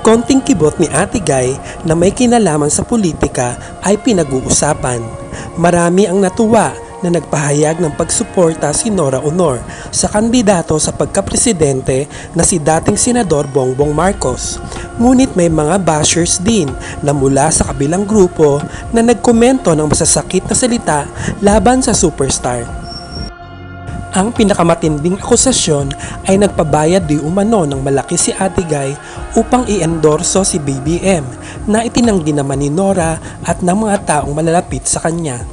konting kibot ni Ate Guy na may kinalaman sa politika ay pinag-uusapan. Marami ang natuwa na nagpahayag ng pagsuporta si Nora Honor sa kandidato sa pagkapresidente na si dating Senador Bongbong Marcos. Ngunit may mga bashers din na mula sa kabilang grupo na nagkomento ng masasakit na salita laban sa superstar. Ang pinakamatinding akusasyon ay nagpabayad di umano ng malaki si Ate Guy upang i-endorso si BBM na itinanggi naman ni Nora at ng mga taong malalapit sa kanya.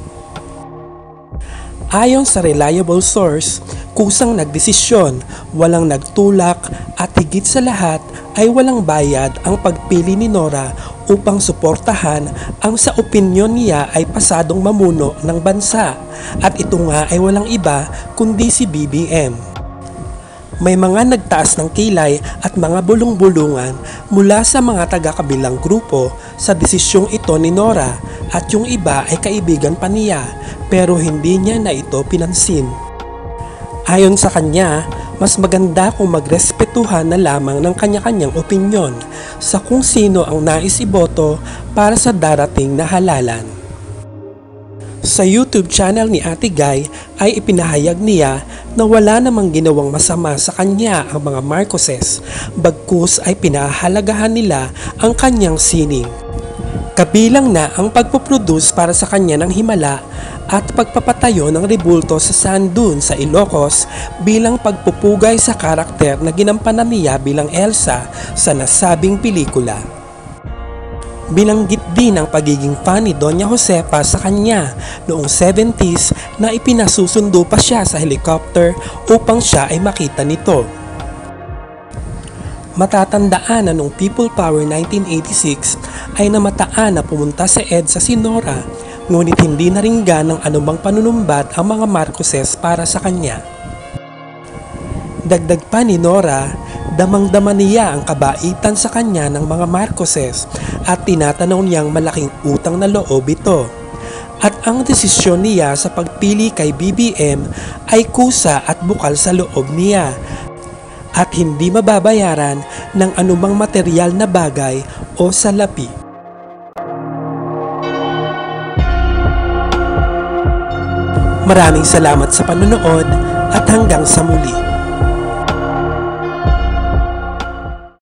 Ayon sa reliable source, kusang nagdesisyon, walang nagtulak at higit sa lahat ay walang bayad ang pagpili ni Nora upang suportahan ang sa opinyon niya ay pasadong mamuno ng bansa at ito nga ay walang iba kundi si BBM. May mga nagtaas ng kilay at mga bulong-bulungan mula sa mga taga-kabilang grupo sa desisyong ito ni Nora at yung iba ay kaibigan pa niya pero hindi niya na ito pinansin. Ayon sa kanya, mas maganda kung magrespetuhan na lamang ng kanya-kanyang opinyon sa kung sino ang nais iboto para sa darating na halalan. Sa YouTube channel ni Ate Guy ay ipinahayag niya na wala namang ginawang masama sa kanya ang mga Marcoses, bagkus ay pinahalagahan nila ang kanyang sining. Kabilang na ang pagpoproduce para sa kanya ng himala at pagpapatayo ng rebulto sa sand dune sa Ilocos bilang pagpupugay sa karakter na ginampanan niya bilang Elsa sa nasabing pelikula. Binanggit din ang pagiging fan ni Doña Josefa sa kanya noong 70s na ipinasusundo pa siya sa helicopter upang siya ay makita nito. Matatandaan na noong People Power 1986 ay namataan na pumunta sa EDSA si Nora ngunit hindi naringgan ng anumang panunumbat ang mga Marcoses para sa kanya. Dagdag pa ni Nora, damang-dama niya ang kabaitan sa kanya ng mga Marcoses at tinatanaw niyang malaking utang na loob ito. At ang desisyon niya sa pagpili kay BBM ay kusa at bukal sa loob niya at hindi mababayaran ng anumang material na bagay o salapi. Maraming salamat sa panonood at hanggang sa muli.